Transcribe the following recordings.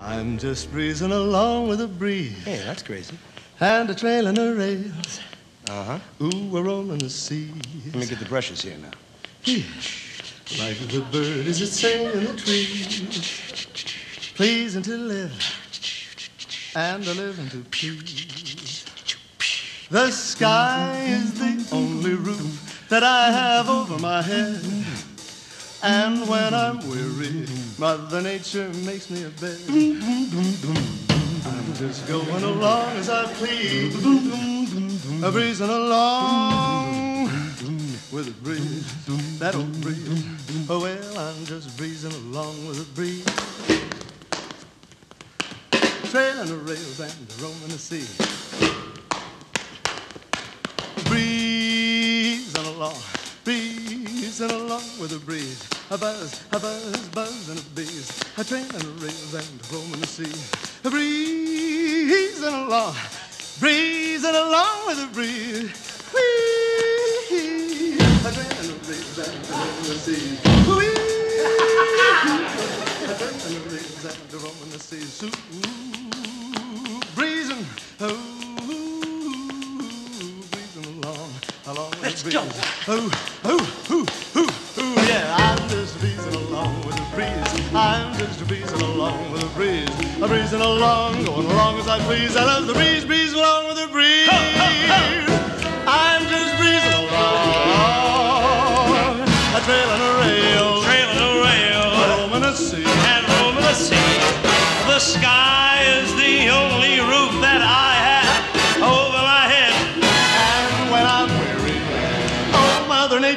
I'm just breezing along with a breeze Hey, that's crazy. and a trail in the rails. Uh huh. Ooh, we're rolling the seas. Let me get the brushes here now. Like the bird is it singing in the trees, pleasing to live and to live into peace. The sky is the only roof that I have over my head. And when I'm weary, Mother Nature makes me a bed. I'm just going along as I please, breezing along with a breeze, that old breeze. Oh well, I'm just breezing along with a breeze, trailing the rails and roaming the sea. Breezing along, breezing along with a breeze. A buzz, a buzz, buzz and a breeze. A trailing the rails and roaming the sea. A breezing along, breezing along with a breeze. Whee! A trailing the rails and roaming the sea. A trailing the rails and roaming the sea. Breezing, oh, Let's go. Oh, oh, oh, oh, oh, yeah, I'm just breezing along with the breeze. I'm just breezing along with the breeze. I'm breezing along, going along as I please. I love the breeze, breeze along with the breeze. I'm just breezing along. A trail and a rail,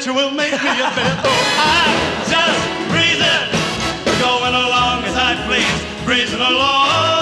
Mother Nature will make me a bed. Oh, I'm just breezing, going along as I please, breezing along.